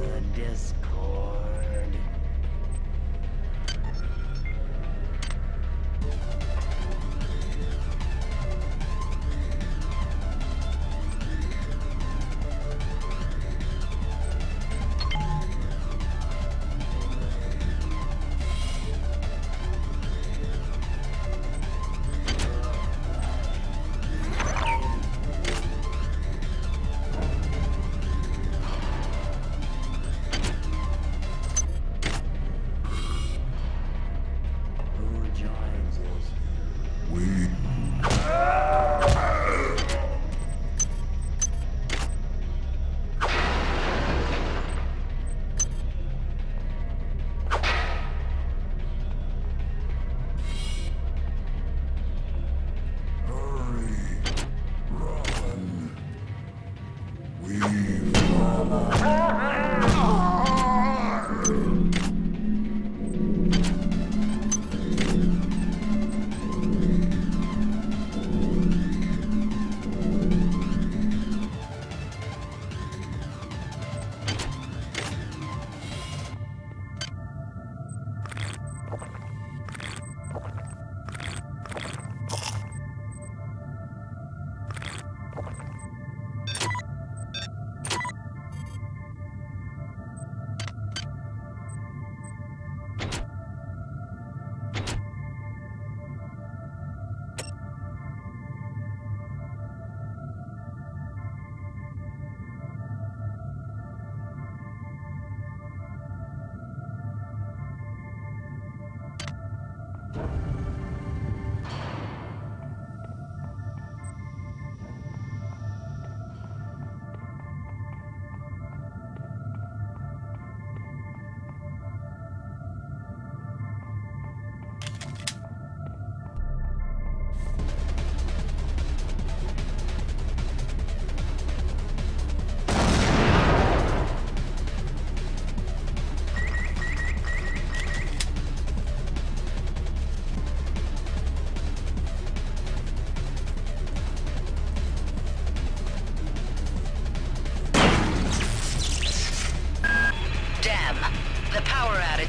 The discord.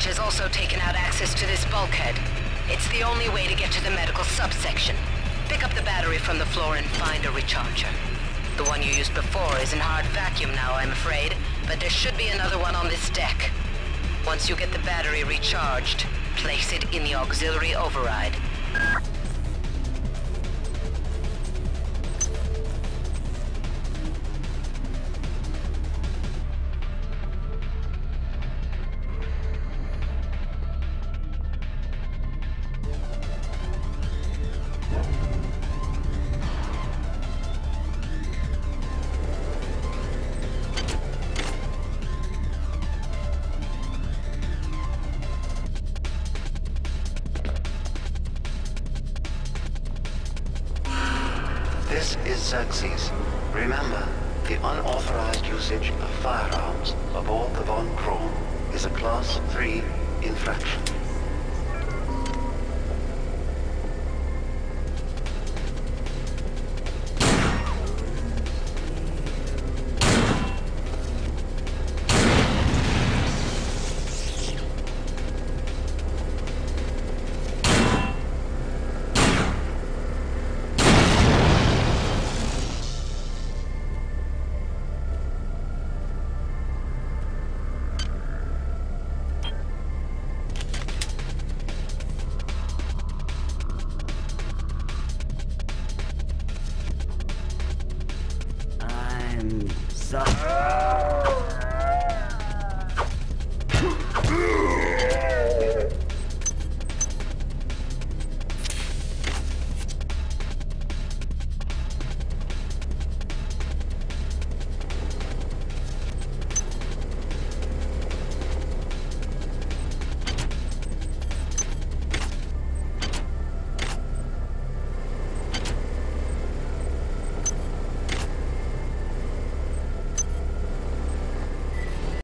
Power has also taken out access to this bulkhead. It's the only way to get to the medical subsection. Pick up the battery from the floor and find a recharger. The one you used before is in hard vacuum now, I'm afraid, but there should be another one on this deck. Once you get the battery recharged, place it in the auxiliary override. This is Xerxes. Remember, the unauthorized usage of firearms aboard the Von Braun is a Class 3 infraction. Sorry.